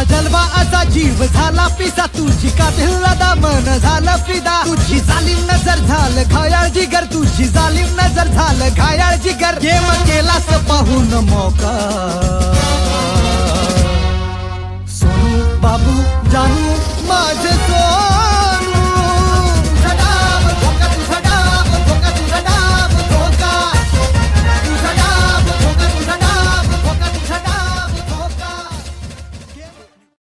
तुझा जलवा असा जीव झाला पिसा तुझी कातिला दामन झालं फिदा. तुझी जालीम नजर झालं घायाळ जिगर तुझी जालीम नजर झालं घायाळ जिगर. गेम केलास पाहून मोका.